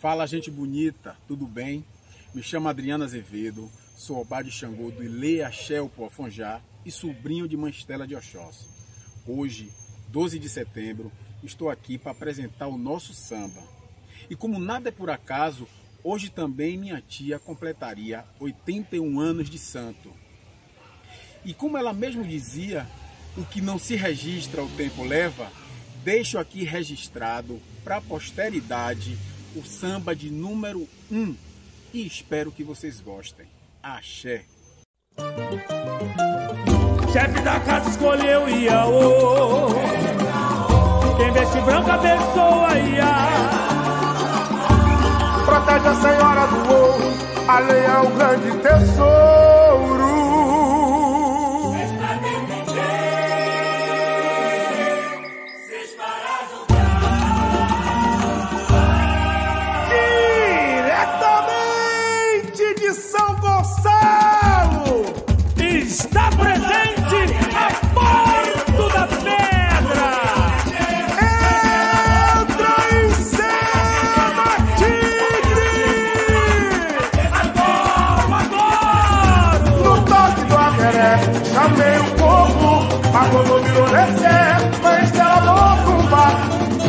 Fala, gente bonita, tudo bem? Me chamo Adriana Azevedo, sou Obá de Xangô do Ilê Axé Poafonjá e sobrinho de Manstela de Oxóssi. Hoje, 12 de setembro, estou aqui para apresentar o nosso samba. E como nada é por acaso, hoje também minha tia completaria 81 anos de santo. E como ela mesmo dizia, o que não se registra o tempo leva, deixo aqui registrado para a posteridade o samba de número 1 um, e espero que vocês gostem. Axé. Chefe da casa escolheu Iaô. Quem veste branco abençoa Ia. Protege a senhora do ouro, a lei é o grande tesouro. Mas virou descer, foi estrela Mocumba,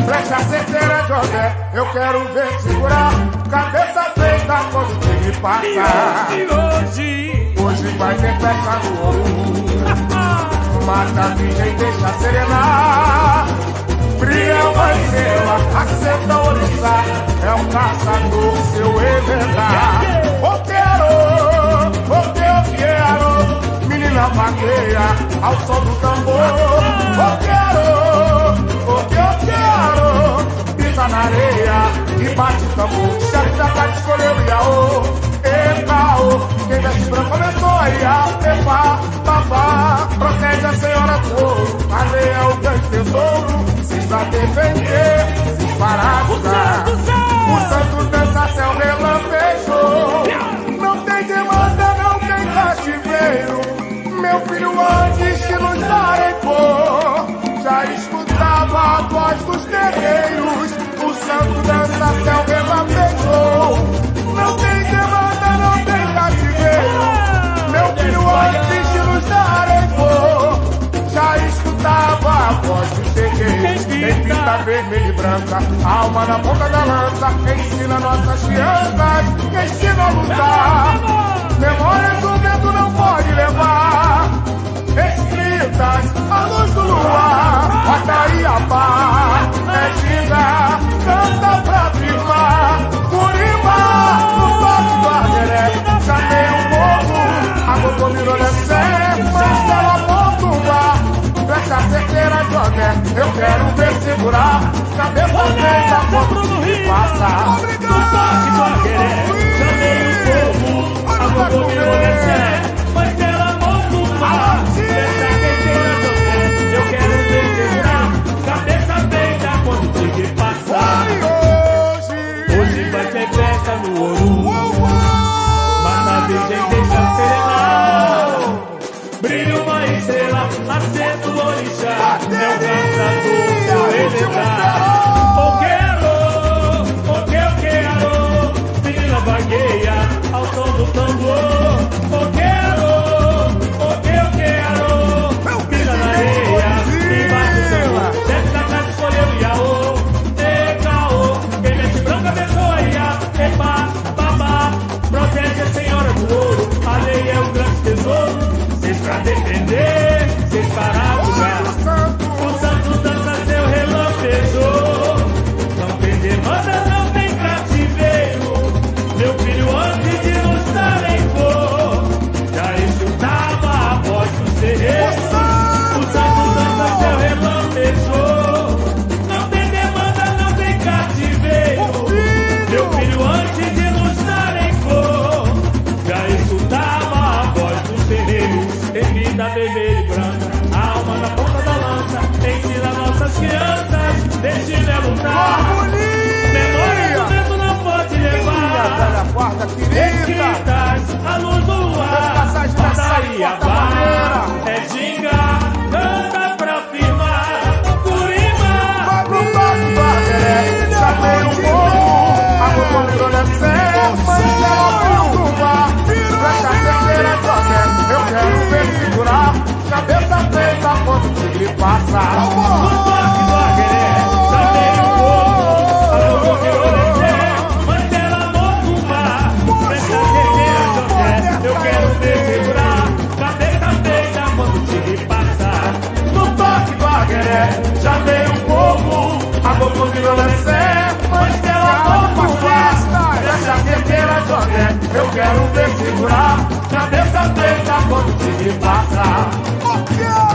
flecha certeira José, eu quero ver segurar, cabeça feita quando tem que passar. E hoje, hoje vai ter festa no ouro, mata a virgem, deixa serenar. Brilha uma estrela, acenda o orixá, é o caçador, seu quero, eu quero, menina vaqueira, ao som bate tambor. Chefe da tarde escolheu o Iaô, e caô, quem veste branco começou a Ia, epa, babá, protege a senhora do ouro, a lei é o grande tesouro pra defender se o santo, o santo dança céu relampejou. Não tem demanda, não tem cativeiro. Meu filho, vermelha e branca, alma na ponta da lança. Ensina nossas crianças, ensina a lutar. Memórias do vento não pode levar. Escritas à luz do luar. Feita, ponto de passar. No toque do arderé, chamei o povo, a gogô virou descer. Mas ela pontua. Flecha certeira José, eu quero ver segurar. Cabeça feita, ponto de passar. Hoje vai ter festa no ouro. Mas a virgem deixa serenar. Brilha uma estrela, acende pra defender, separar. passa. Eu quero ver segurar, cadê, feita quando te passar. No toque do já a mas pela mão deixa a eu quero segurar, cadê, te passar.